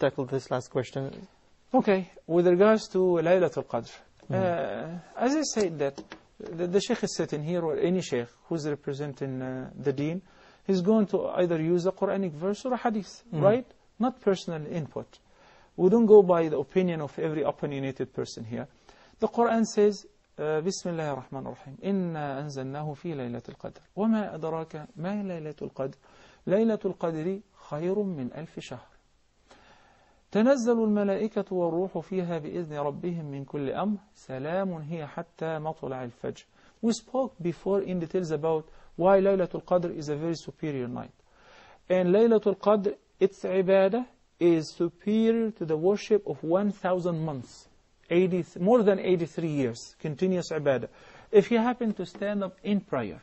tackle this last question. Okay, with regards to Laylatul Qadr, uh, as I said that the, the Sheikh is sitting here, or any Sheikh who's representing uh, the deen, he's going to either use a Quranic verse or a hadith, right? Not personal input. We don't go by the opinion of every opinionated person here. The Quran says, uh, بسم الله الرحمن الرحيم إنا أنزلناه في ليلة القدر وما أدراك ما ليلة القدر ليلة القدر خير من ألف شهر تنزل الملائكة والروح فيها بإذن ربهم من كل أمر سلام هي حتى مطلع الفجر We spoke before in details about why Laylatul Qadr is a very superior night. And Laylatul Qadr, its ibadah is superior to the worship of 1,000 months. 80, more than 83 years, continuous ibadah. If you happen to stand up in prayer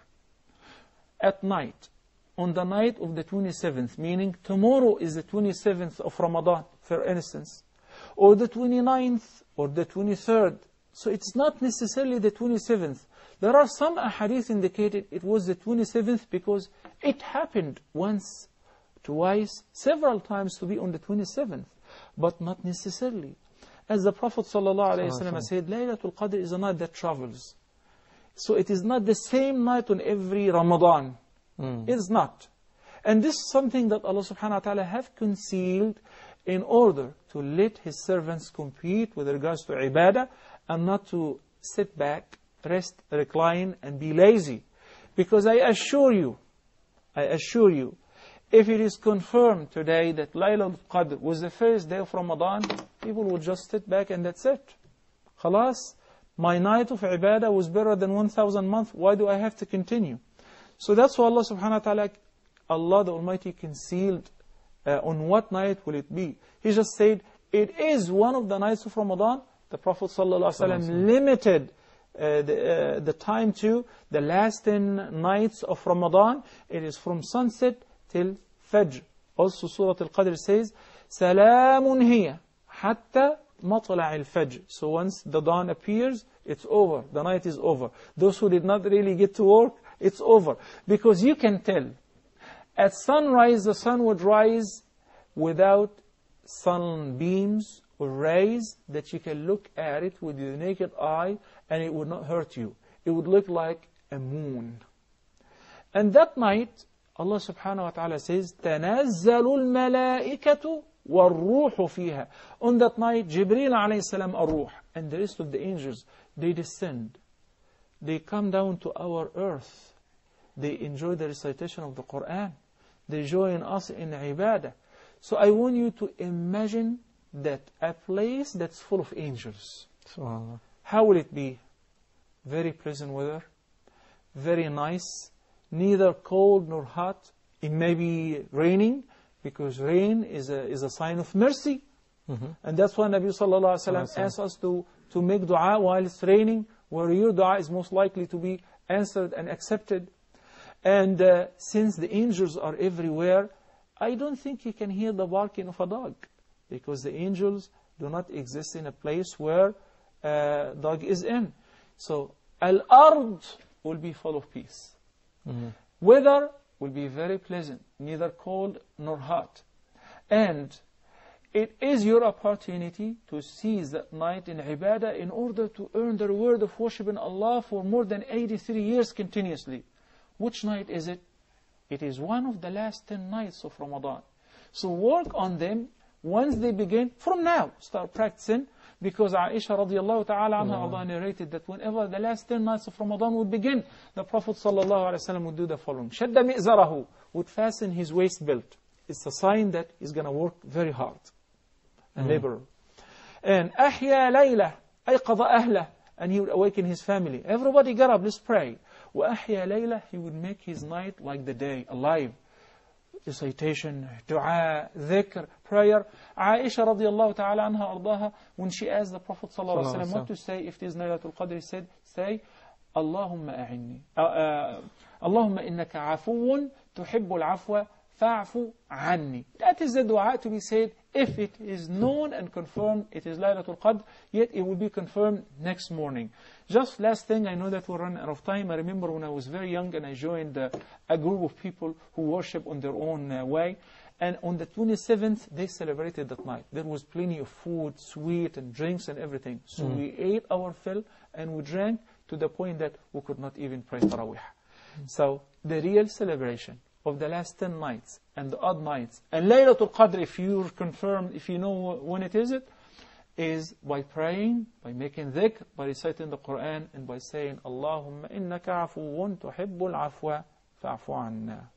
at night, on the night of the 27th, meaning tomorrow is the 27th of Ramadan, for instance, or the 29th, or the 23rd, so it's not necessarily the 27th. There are some ahadith indicated it was the 27th because it happened once, twice, several times to be on the 27th, but not necessarily. As the Prophet ﷺ said, Laylatul Qadr is a night that travels. So it is not the same night on every Ramadan. It is not. And this is something that Allah subhanahu wa ta'ala have concealed in order to let His servants compete with regards to ibadah and not to sit back, rest, recline and be lazy. Because I assure you, I assure you, if it is confirmed today that Laylatul Qadr was the first day of Ramadan, people will just sit back and that's it. Khalas, my night of ibadah was better than 1,000 months, why do I have to continue? So that's why Allah subhanahu wa ta'ala, Allah the Almighty concealed uh, on what night will it be. He just said, it is one of the nights of Ramadan. The Prophet sallallahu alaihi wasallam limited uh, the, uh, the time to the last 10 nights of Ramadan. It is from sunset till Fajr. Also Surah Al-Qadr says, سَلَامٌ هِيَ حَتَّى مَطْلَعِ الْفَجْرِ So once the dawn appears, it's over. The night is over. Those who did not really get to work, it's over. Because you can tell. At sunrise, the sun would rise without sunbeams or rays that you can look at it with your naked eye and it would not hurt you. It would look like a moon. And that night, Allah subhanahu wa ta'ala says, تَنَزَّلُ الْمَلَائِكَةُ وَالرُّوحُ فِيهَا On that night, Jibreel alayhi salam ar-ruh and the rest of the angels, they descend. They come down to our earth. They enjoy the recitation of the Quran. They join us in ibadah. So I want you to imagine that a place that's full of angels. SubhanAllah. How will it be? Very pleasant weather, very nice, neither cold nor hot. It may be raining, because rain is a, is a sign of mercy. Mm-hmm. And that's why Nabi Sallallahu Alaihi Wasallam asks us to, to make dua while it's raining, where your dua is most likely to be answered and accepted. And uh, since the angels are everywhere, I don't think you can hear the barking of a dog, because the angels do not exist in a place where uh, dog is in. So, al-ard will be full of peace. Weather will be very pleasant, neither cold nor hot. And it is your opportunity to seize that night in ibadah in order to earn the reward of worshiping Allah for more than 83 years continuously. Which night is it? It is one of the last 10 nights of Ramadan. So work on them once they begin, from now, start practicing, because Aisha radiallahu ta'ala anha Allah narrated that whenever the last 10 nights of Ramadan would begin, the Prophet sallallahu alaihi wasallam would do the following. شَدَّ مِئْزَرَهُ would fasten his waist belt. It's a sign that he's going to work very hard and labor. And أحيا ليلة أيقظ أهله and he would awaken his family. Everybody get up, let's pray. وأحيا ليلة he would make his night like the day, alive. Recitation, dua, dhikr, prayer. Aisha radiallahu ta'ala anha ardaha, when she asked the Prophet sallallahu alaihi wasallam what to say if it is Laylatul Qadr, he said, say, اللهم أعني uh, uh, اللهم إنك عفو تحب العفو فاعف عني That is the dua to be said if it is known and confirmed it is Laylatul Qadr, yet it will be confirmed next morning. Just last thing, I know that we're running out of time. I remember when I was very young and I joined uh, a group of people who worship on their own uh, way. And on the 27th, they celebrated that night. There was plenty of food, sweet, and drinks and everything. So we ate our fill and we drank to the point that we could not even pray Taraweeh. So the real celebration of the last 10 nights and the odd nights, and Laylatul Qadr, if you confirm, if you know when it is it, is by praying, by making dhikr, by reciting the Quran, and by saying, Allahumma innaka afuwun tuhibbul afwa fa'fu anna.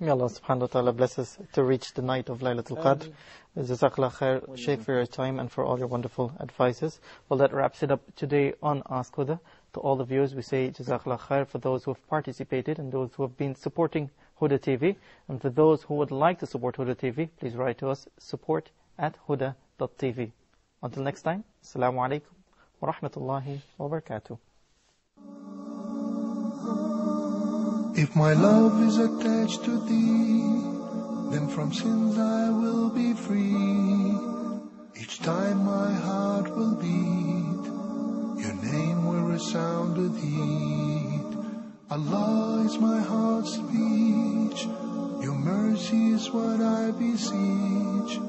May Allah subhanahu wa ta'ala bless us to reach the night of Laylatul Qadr. Jazakallah khair, Sheikh, for your time and for all your wonderful advices. Well, that wraps it up today on Ask Huda. To all the viewers, we say Jazakallah khair for those who have participated and those who have been supporting Huda TV. And for those who would like to support Huda TV, please write to us, support at huda.tv. Until next time, Assalamu alaikum wa rahmatullahi wa barakatuh. If my love is attached to thee, then from sins I will be free. Each time my heart will beat, your name will resound with heat. Allah is my heart's your is what I beseech.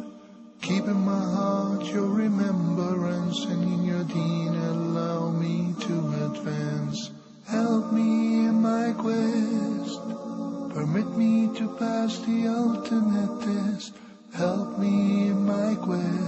Keep in my heart your remembrance, and in your deen allow me to advance. Help me in my quest. Permit me to pass the ultimate test. Help me in my quest.